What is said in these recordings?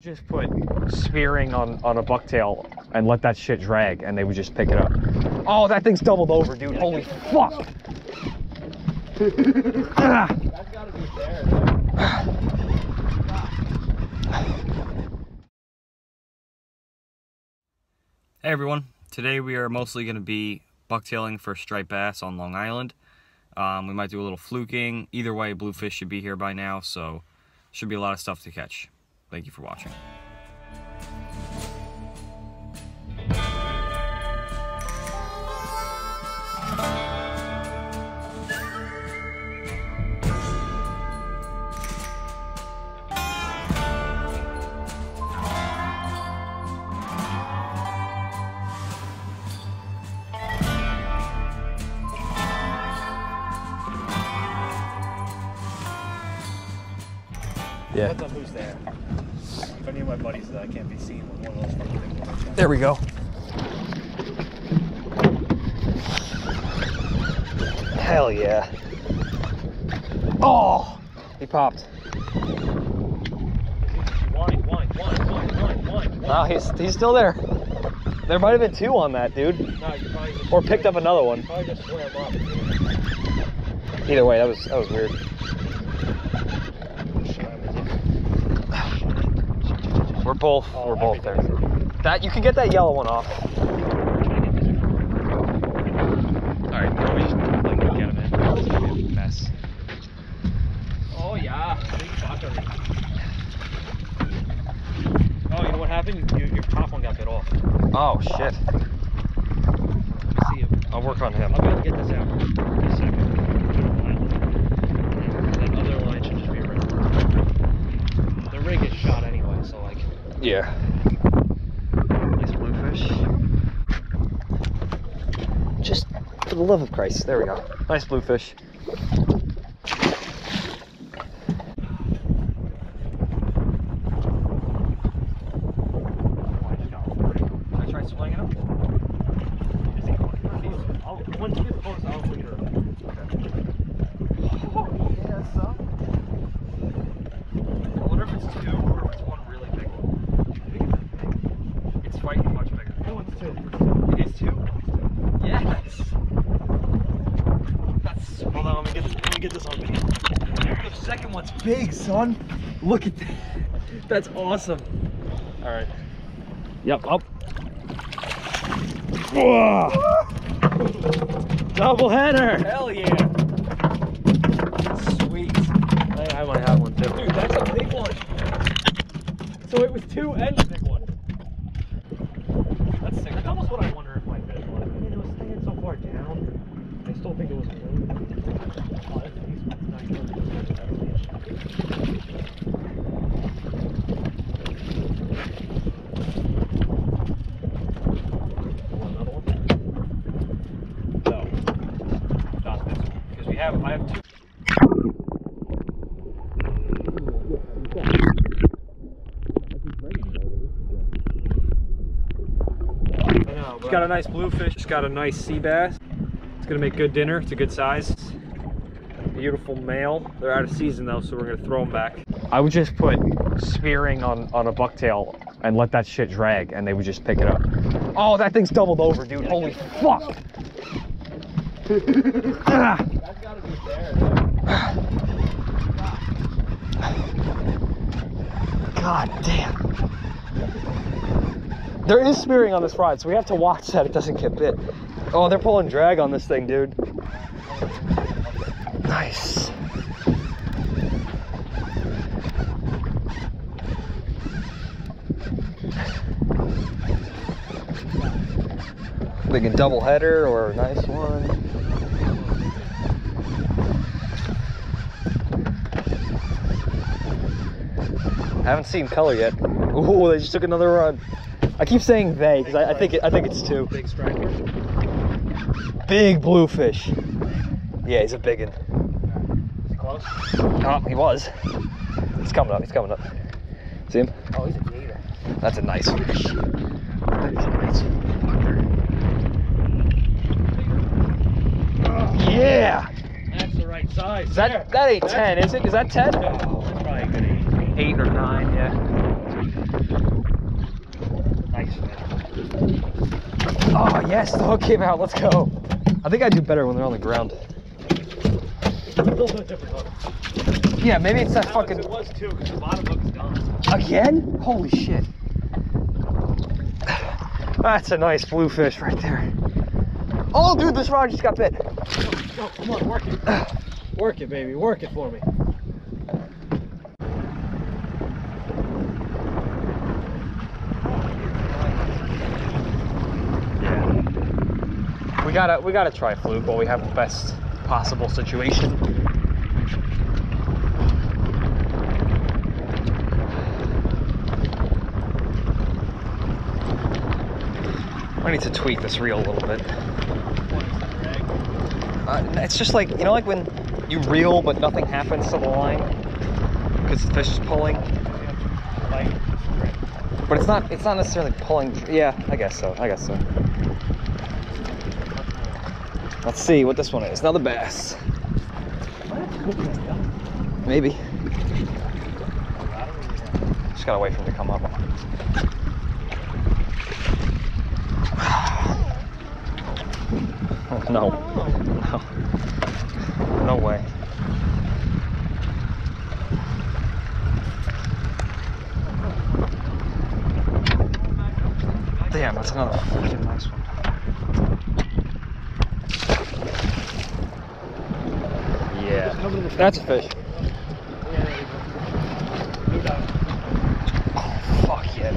Just put spearing on, on a bucktail and let that shit drag and they would just pick it up. Oh, that thing's doubled over, dude. Holy fuck. Ah. Hey everyone, today we are mostly going to be bucktailing for striped bass on Long Island. Um, we might do a little fluking. Either way, bluefish should be here by now, so should be a lot of stuff to catch. Thank you for watching. Yeah. Depends on who's there. If any of my buddies that I can't be seen with one of those fucking big ones. There we go. Hell yeah. Oh, he popped. Wine, wine. No, he's he's still there. There might have been two on that, dude. No, you probably just Or picked up another one. Just swam up. Either way, that was that was weird. We're Oh, both Oh, we're both there. That you can get that yellow one off. All right, let me just like get him in. It's gonna be a mess. Oh yeah, big fucker. Oh, you know what happened? Your, your top one got bit off. Oh shit! See him. I'll work on him. I'll be able to get this out in a second. That other line should just be around. The rig is shot anyway, so like. Yeah. Nice bluefish. Just for the love of Christ, there we go. Nice bluefish. Should I try swinging him? Is he close? I'll, once he gets close, I'll lead her. Yeah, so. I wonder if it's two or if it's one really big one. It's fighting much bigger. Oh, it's two. It is two? Yes! That's Hold on, let me get this, let me get this on video. The second one's big, son. Look at that. That's awesome. All right. Yep, up. Double header. Hell yeah. Sweet. I, I might have one too. Dude, that's a big one. So it was two and a big one. That's sick. That's almost what I wonder if my fish was. I mean, it was staying so far down. I still think it was blue. Oh, that's a decent- nice one. Want another one? No. Not this one. Because we have, I have two. Got a nice bluefish. It's got a nice sea bass. It's gonna make good dinner. It's a good size. Beautiful male. They're out of season though, so we're gonna throw them back. I would just put spearing on, on a bucktail and let that shit drag and they would just pick it up. Oh, that thing's doubled over, dude. Holy fuck. God damn. There is spearing on this rod, so we have to watch that it doesn't get bit. Oh, they're pulling drag on this thing, dude. Nice. Thinking double header or a nice one. Haven't seen color yet. Ooh, they just took another run. I keep saying they because I, I think it, I think it's two. Big striper. Big bluefish. Yeah, he's a big one. Is he close? Oh, he was. He's coming up. He's coming up. See him? Oh, he's a gator. That's a nice fish. That is a nice fucker. Yeah. That's the right size. Is that that ain't ten, is it? Is that ten? No, that's probably a good eight. Eight or nine, yeah. Yes, the hook came out. Let's go. I think I do better when they're on the ground. A little bit different hook. Yeah, maybe it's that Alex, fucking. It was too, because the bottom hook's gone. Again? Holy shit. That's a nice bluefish right there. Oh, dude, this rod just got bit. No, come on, work it. work it, baby. Work it for me. We gotta we gotta try fluke while we have the best possible situation. I need to tweak this reel a little bit. Uh, it's just like you know, like when you reel but nothing happens to the line because the fish is pulling. But it's not. It's not necessarily pulling. Yeah, I guess so. I guess so. Let's see what this one is. Another bass. Maybe. Just gotta wait for him to come up. No. No. No way. Damn, that's another fucking nice one. Yeah. That's a fish. Oh, fuck yeah.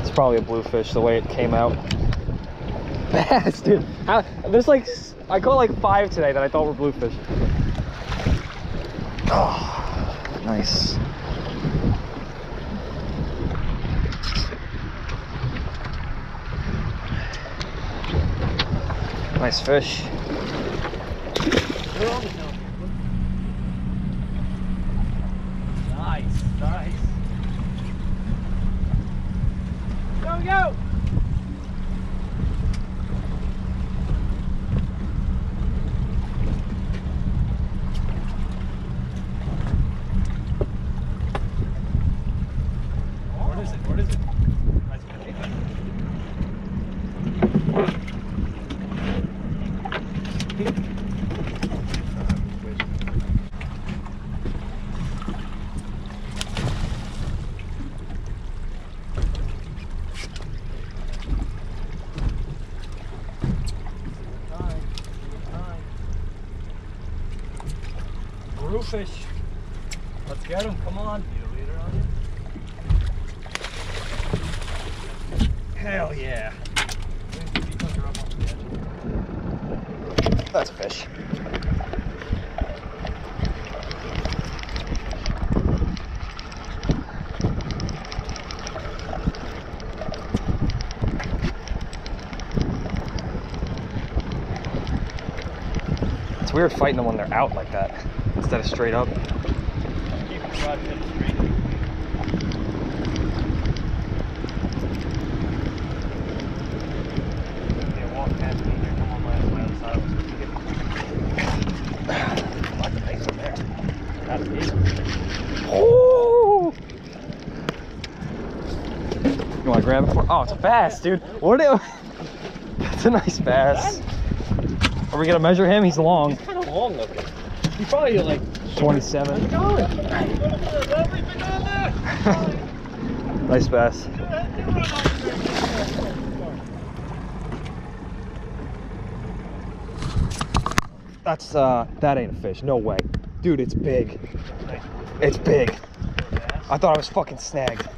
It's probably a bluefish the way it came out. Bass, dude. How, there's like, I caught like five today that I thought were bluefish. Oh, nice. Nice fish. Nice, nice. Go, go! What is it? What is it? Nice fish. Let's get him. Come on. Hell yeah. That's a fish. It's weird fighting them when they're out like that instead of straight up. Keep the rod head straight. Yeah, walk past me here. Come on my, my other side. Like the base in there. That's it. Oh! You want to grab it for? Oh, it's a bass, dude. What? Do, that's a nice bass. Are we gonna measure him? He's long. Kind of long looking. You probably like 27. going. Everything on there. Nice bass. That's uh, that ain't a fish. No way, dude. It's big. It's big. I thought I was fucking snagged.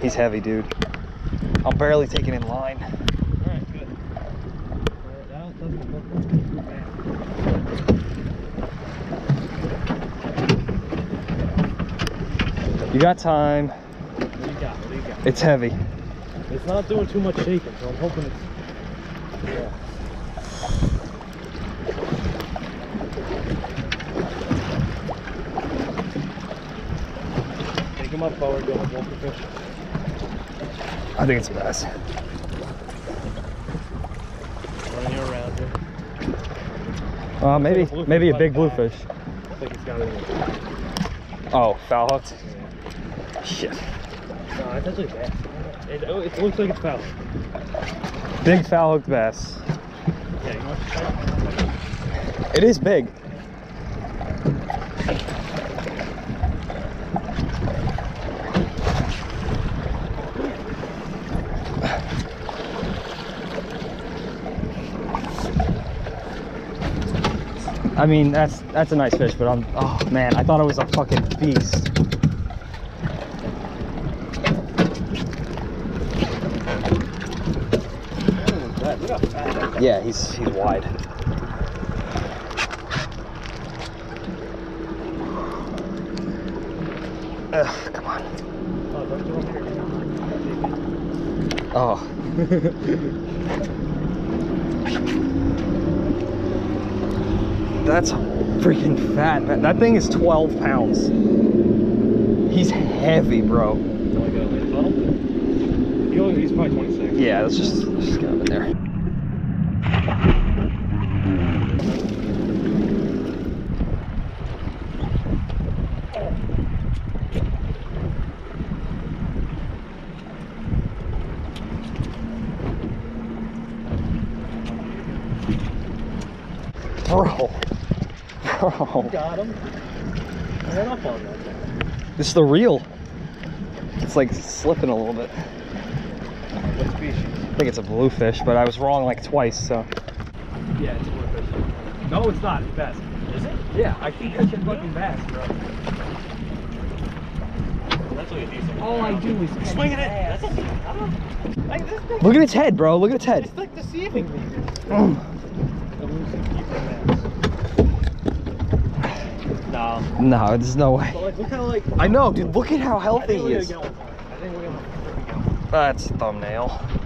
He's heavy, dude. I'm barely taking in line. Alright, good. That doesn't look bad. You got time. What do you got? What do you got? It's heavy. It's not doing too much shaking, so I'm hoping it's. Yeah. Take him up forward, go walk the fish. I think it's a bass. Running around here. Uh, maybe, bluefish maybe a big bluefish. think it's got it. Oh, foul hooked. Shit. No, it's actually bass. It, oh, it looks like it's foul. Big foul hooked bass. Yeah, you want to try It is big. I mean, that's that's a nice fish, but I'm oh man, I thought it was a fucking beast. Look how fat that guy Yeah, he's he's wide. Ugh, come on. Oh, don't you want me Oh. That's freaking fat. man. That thing is 12 pounds. He's heavy, bro. You want to go in the tunnel? He only- He's probably 26. Yeah, let's just, let's just get him in there. Bro. Bro. Got him. I went up on that. This is the reel. It's like slipping a little bit. What species? I think it's a bluefish, but I was wrong like twice, so. Yeah, it's a bluefish. No, it's not. It's bass. Is it? Yeah, I keep catching fucking bass, bro. That's like a decent. All I do is swing it in. That's a, I don't, like this thing. Look at its head, bro. Look at its head. It's like deceiving me. Mm. No. No, there's no way. But like, look how like. I know, dude. Look at how I healthy think he we're gonna is. get one. I